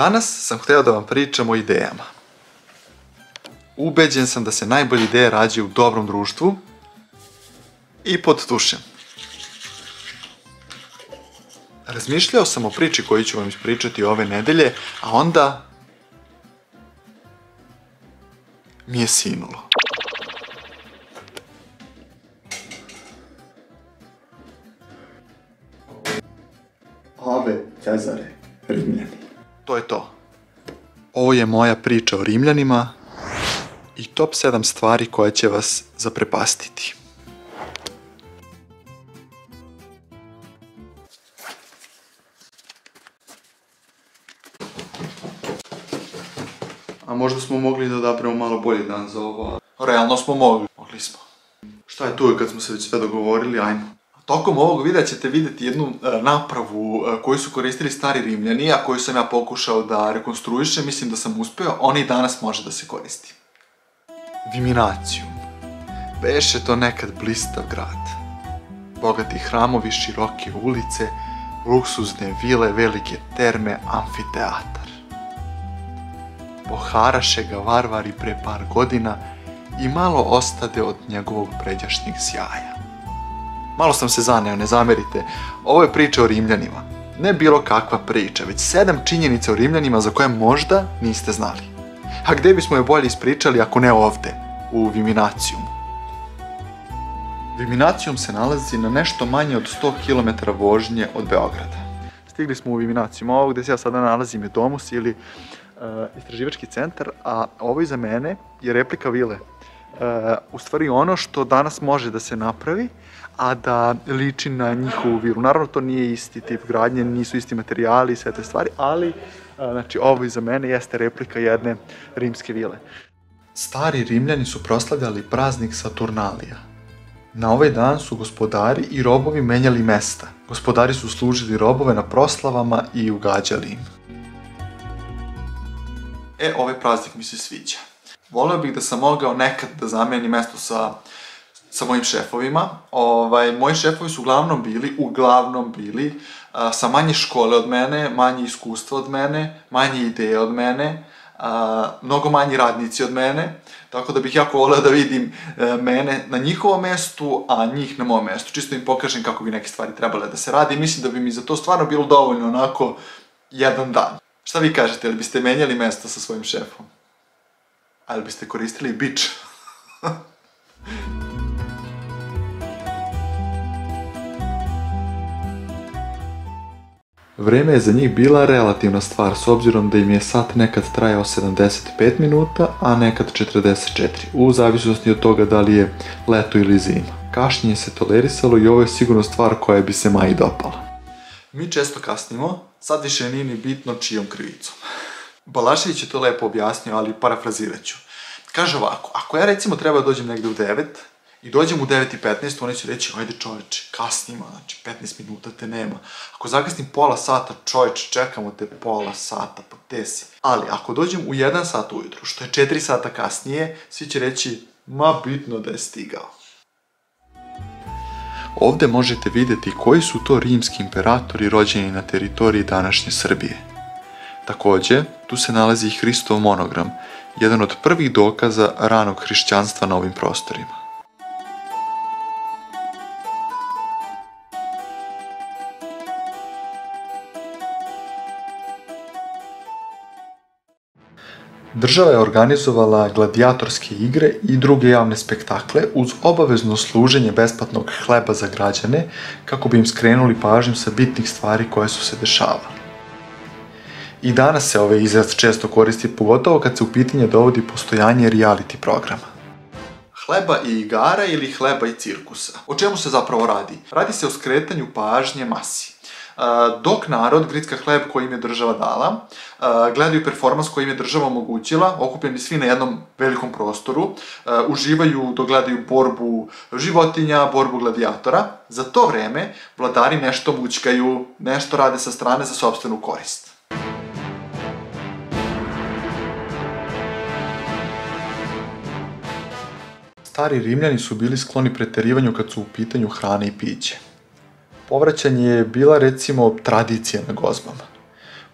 Danas sam hteo da vam pričam o idejama. Ubeđen sam da se najbolje ideje rađaju u dobrom društvu i pod tušem. Razmišljao sam o priči koju ću vam ispričati ove nedelje, a onda mi je sinulo. Ave Cezare, Rimljani. To je to. Ovo je moja priča o Rimljanima i top 7 stvari koje će vas zaprepastiti. A možda smo mogli da odaberemo malo bolji dan za ovo. Realno smo mogli. Mogli smo. Šta je tu kad smo se već sve dogovorili, ajmo. Tokom ovog videa ćete vidjeti jednu e, napravu e, koju su koristili stari Rimljani, a koju sam ja pokušao da rekonstruišem, mislim da sam uspeo, ona i danas može da se koristi. Viminacijum. Beše to nekad blistav grad. Bogati hramovi, široke ulice, luksuzne vile, velike terme, amfiteatar. Poharaše ga varvari pre par godina i malo ostade od njegovog pređašnjeg sjaja. Malo sam se zaneo, ne zamerite. Ovo je priča o Rimljanima. Ne bilo kakva priča, već sedam činjenica o Rimljanima za koje možda niste znali. A gde bismo je bolje ispričali ako ne ovde, u Viminacijumu? Viminacijum se nalazi na nešto manje od 100 km vožnje od Beograda. Stigli smo u Viminacijum, ovo gde se ja sada nalazim je Domus ili uh, istraživački centar, a ovo iza mene je replika vile. U stvari ono što danas može da se napravi, a da liči na njihovu vilu. Naravno, to nije isti tip gradnje, nisu isti materijali i sve te stvari, ali a, znači, ovo iza mene jeste replika jedne rimske vile. Stari rimljani su proslavljali praznik Saturnalija. Na ovaj dan su gospodari i robovi menjali mesta. Gospodari su služili robove na proslavama i ugađali im. E, ovaj praznik mi se sviđa. Voleo bih da sam mogao nekad da zameni mesto sa sa mojim šefovima. Ovaj, moji šefovi su uglavnom bili, uglavnom bili, a, sa manje škole od mene, manje iskustva od mene, manje ideje od mene, a, mnogo manji radnici od mene, tako da bih jako voleo da vidim e, mene na njihovom mestu, a njih na mom mestu. Čisto im pokažem kako bi neke stvari trebale da se radi i mislim da bi mi za to stvarno bilo dovoljno onako jedan dan. Šta vi kažete, ili biste menjali mesto sa svojim šefom? Ali biste koristili bič? Vreme je za njih bila relativna stvar, s obzirom da im je sat nekad trajao 75 minuta, a nekad 44, u zavisnosti od toga da li je leto ili zima. Kašnjenje se tolerisalo i ovo je sigurno stvar koja bi se Maji dopala. Mi često kasnimo, sad više nije ni bitno čijom krivicom. Balašević je to lepo objasnio, ali parafrazirat ću. Kaže ovako, ako ja recimo treba da dođem negde u 9, i dođem u 9.15, oni će reći, ajde čoveče, kasnimo, znači 15 minuta te nema. Ako zakasnim pola sata, čoveče, čekamo te pola sata, pa te si. Ali ako dođem u 1 sat ujutru, što je 4 sata kasnije, svi će reći, ma bitno da je stigao. Ovde možete videti koji su to rimski imperatori rođeni na teritoriji današnje Srbije. Takođe, tu se nalazi i Hristov monogram, jedan od prvih dokaza ranog hrišćanstva na ovim prostorima. Država je organizovala gladijatorske igre i druge javne spektakle uz obavezno služenje besplatnog hleba za građane kako bi im skrenuli pažnju sa bitnih stvari koje su se dešavale. I danas se ovaj izraz često koristi, pogotovo kad se u pitanje dovodi postojanje reality programa. Hleba i igara ili hleba i cirkusa. O čemu se zapravo radi? Radi se o skretanju pažnje masi dok narod gricka hleb koji im je država dala, gledaju performans koji im je država omogućila, okupljeni svi na jednom velikom prostoru, uživaju dok gledaju borbu životinja, borbu gladijatora. Za to vreme vladari nešto mućkaju, nešto rade sa strane za sobstvenu korist. Stari Rimljani su bili skloni preterivanju kad su u pitanju hrane i piće povraćanje je bila recimo tradicija na gozbama.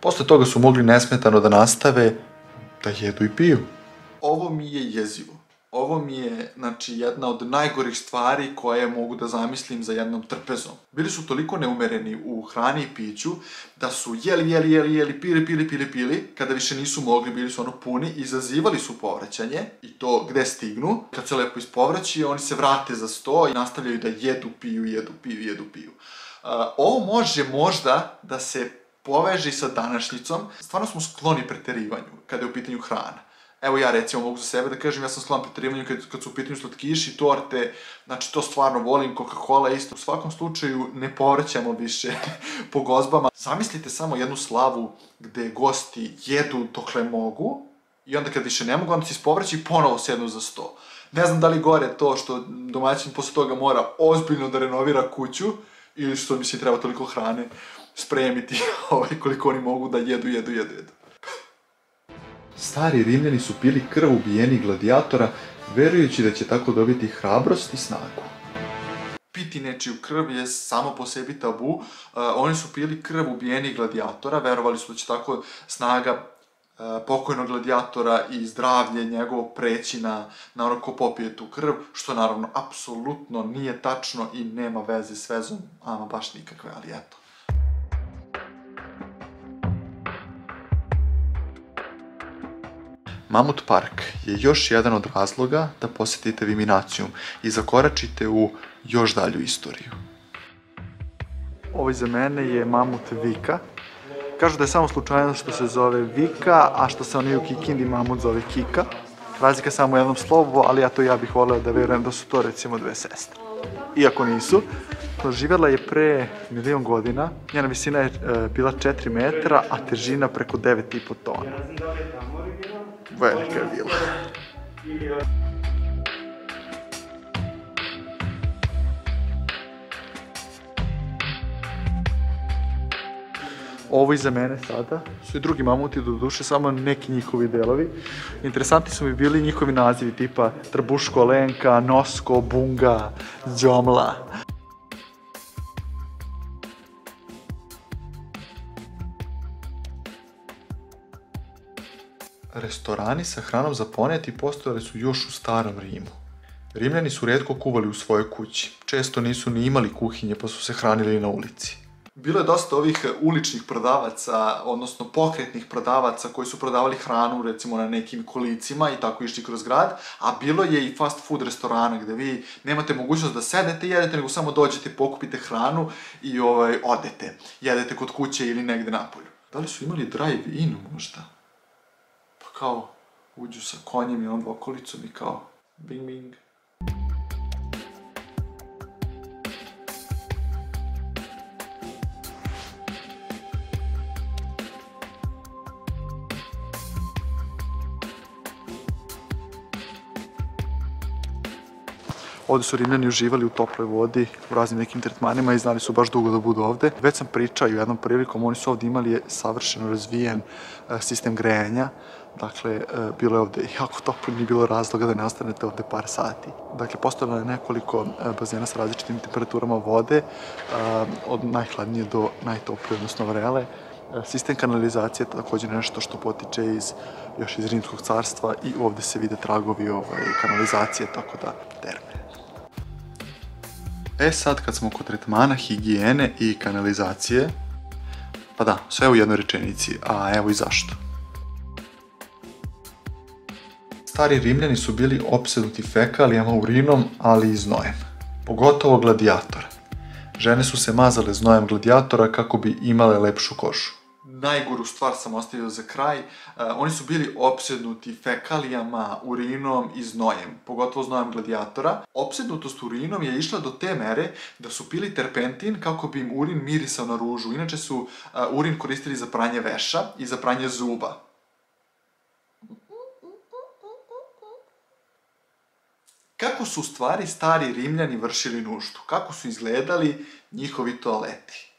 Posle toga su mogli nesmetano da nastave da jedu i piju. Ovo mi je jezivo. Ovo mi je, znači, jedna od najgorih stvari koje mogu da zamislim za jednom trpezom. Bili su toliko neumereni u hrani i piću da su jeli, jeli, jeli, jeli, pili, pili, pili, pili, kada više nisu mogli, bili su ono puni, izazivali su povraćanje i to gde stignu. Kad se lepo ispovraći, oni se vrate za sto i nastavljaju da jedu, piju, jedu, piju, jedu, piju. Uh, ovo može možda da se poveže sa današnjicom. Stvarno smo skloni preterivanju kada je u pitanju hrana. Evo ja recimo mogu za sebe da kažem, ja sam sklon preterivanju kad, kad su u pitanju slatkiši, torte, znači to stvarno volim, Coca-Cola isto. U svakom slučaju ne povraćamo više po gozbama. Zamislite samo jednu slavu gde gosti jedu dokle mogu i onda kad više ne mogu, onda se ispovraća i ponovo sednu za sto. Ne znam da li gore to što domaćin posle toga mora ozbiljno da renovira kuću ili što mi se treba toliko hrane spremiti ovaj, koliko oni mogu da jedu, jedu, jedu, jedu. Stari Rimljani su pili krv ubijenih gladijatora, verujući da će tako dobiti hrabrost i snagu. Piti nečiju krv je samo po sebi tabu. Uh, oni su pili krv ubijenih gladijatora, verovali su da će tako snaga uh, pokojnog gladijatora i zdravlje njegovo preći na, na ono ko popije tu krv, što naravno apsolutno nije tačno i nema veze s vezom, ama baš nikakve, ali eto. Mamut Park je još jedan od razloga da posetite Viminacijum i zakoračite u još dalju istoriju. Ovo iza mene je Mamut Vika. Kažu da je samo slučajno što se zove Vika, a što se oni u Kikindi Mamut zove Kika. Razlika samo u jednom slovu, ali ja to ja bih voleo da verujem da su to recimo dve sestre. Iako nisu, živjela je pre milion godina, njena visina je e, bila 4 metra, a težina preko 9,5 tona velika je bila. Ovo iza mene sada su i drugi mamuti, do duše samo neki njihovi delovi. Interesantni su mi bili njihovi nazivi tipa Trbuško, Lenka, Nosko, Bunga, Džomla. Restorani sa hranom za poneti postojali su još u starom Rimu. Rimljani su redko kuvali u svojoj kući. Često nisu ni imali kuhinje pa su se hranili na ulici. Bilo je dosta ovih uličnih prodavaca, odnosno pokretnih prodavaca koji su prodavali hranu recimo na nekim kolicima i tako išli kroz grad, a bilo je i fast food restorana gde vi nemate mogućnost da sednete i jedete, nego samo dođete, pokupite hranu i ovaj, odete. Jedete kod kuće ili negde napolju. Da li su imali drive-in možda? Kao uđu sa konjem i onda okolicom i kao bing bing. Ovde su Rimljani uživali u toploj vodi, u raznim nekim tretmanima i znali su baš dugo da budu ovde. Već sam pričao u jednom prilikom, oni su ovde imali savršeno razvijen e, sistem grejanja, Dakle, e, bilo je ovde jako toplo, nije bilo razloga da ne ostanete ovde par sati. Dakle, postojalo je nekoliko e, bazena sa različitim temperaturama vode, od najhladnije do najtoplije, odnosno vrele. Sistem kanalizacije je takođe nešto što potiče iz, još iz Rimskog carstva i ovde se vide tragovi ovaj, kanalizacije, tako da terme. E sad, kad smo kod tretmana, higijene i kanalizacije, pa da, sve u jednoj rečenici, a evo i zašto. Stari Rimljani su bili opsednuti fekalijama, urinom, ali i znojem. Pogotovo gladijatora. Žene su se mazale znojem gladijatora kako bi imale lepšu kožu najgoru stvar sam ostavio za kraj. Uh, oni su bili opsednuti fekalijama, urinom i znojem, pogotovo znojem gladijatora. Opsednutost urinom je išla do te mere da su pili terpentin kako bi im urin mirisao na ružu. Inače su uh, urin koristili za pranje veša i za pranje zuba. Kako su stvari stari rimljani vršili nuštu? Kako su izgledali njihovi toaleti?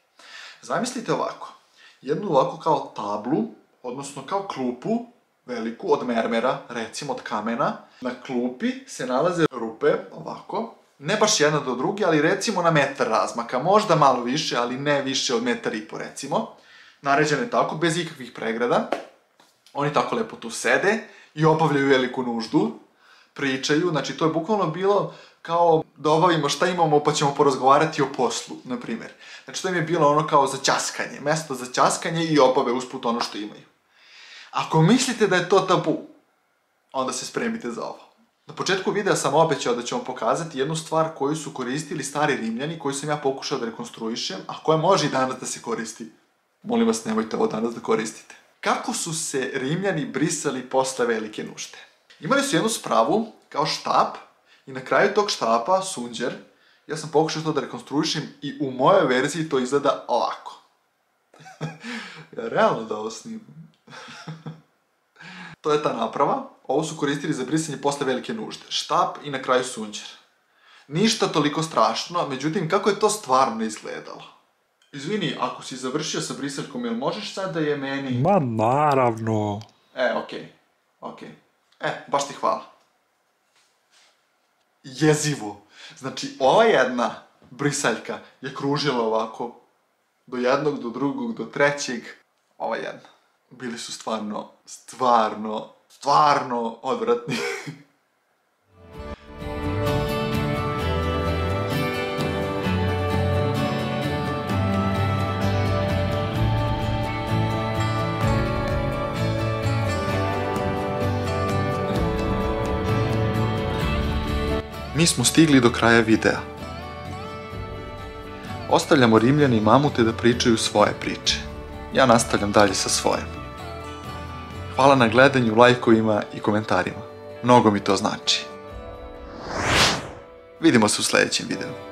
Zamislite ovako jednu ovako kao tablu, odnosno kao klupu, veliku, od mermera, recimo od kamena. Na klupi se nalaze rupe, ovako, ne baš jedna do druge, ali recimo na metar razmaka, možda malo više, ali ne više od metar i po, recimo. naređene tako, bez ikakvih pregrada. Oni tako lepo tu sede i obavljaju veliku nuždu, pričaju, znači to je bukvalno bilo kao da obavimo šta imamo pa ćemo porazgovarati o poslu, na primjer. Znači to im je bilo ono kao za ćaskanje, mesto za ćaskanje i obave usput ono što imaju. Ako mislite da je to tabu, onda se spremite za ovo. Na početku videa sam obećao da ću vam pokazati jednu stvar koju su koristili stari rimljani, koju sam ja pokušao da rekonstruišem, a koja može i danas da se koristi. Molim vas, nemojte ovo danas da koristite. Kako su se rimljani brisali posle velike nužde? Imali su jednu spravu, kao štap, i na kraju tog štapa, sunđer, ja sam pokušao to da rekonstruišem i u mojoj verziji to izgleda ovako. ja realno da ovo snimam. to je ta naprava. Ovo su koristili za brisanje posle velike nužde. Štap i na kraju sunđer. Ništa toliko strašno, međutim, kako je to stvarno izgledalo? Izvini, ako si završio sa brisaljkom, jel možeš sad da je meni... Ma naravno. E, okej. Okay. Okej. Okay. E, baš ti hvala. Jezivo. Znači, ova jedna brisaljka je kružila ovako do jednog, do drugog, do trećeg. Ova jedna. Bili su stvarno, stvarno, stvarno odvratni. Mi smo stigli do kraja videa. Ostavljamo Rimljani i mamute da pričaju svoje priče. Ja nastavljam dalje sa svojim. Hvala na gledanju, lajkovima i komentarima. Mnogo mi to znači. Vidimo se u sledećem videu.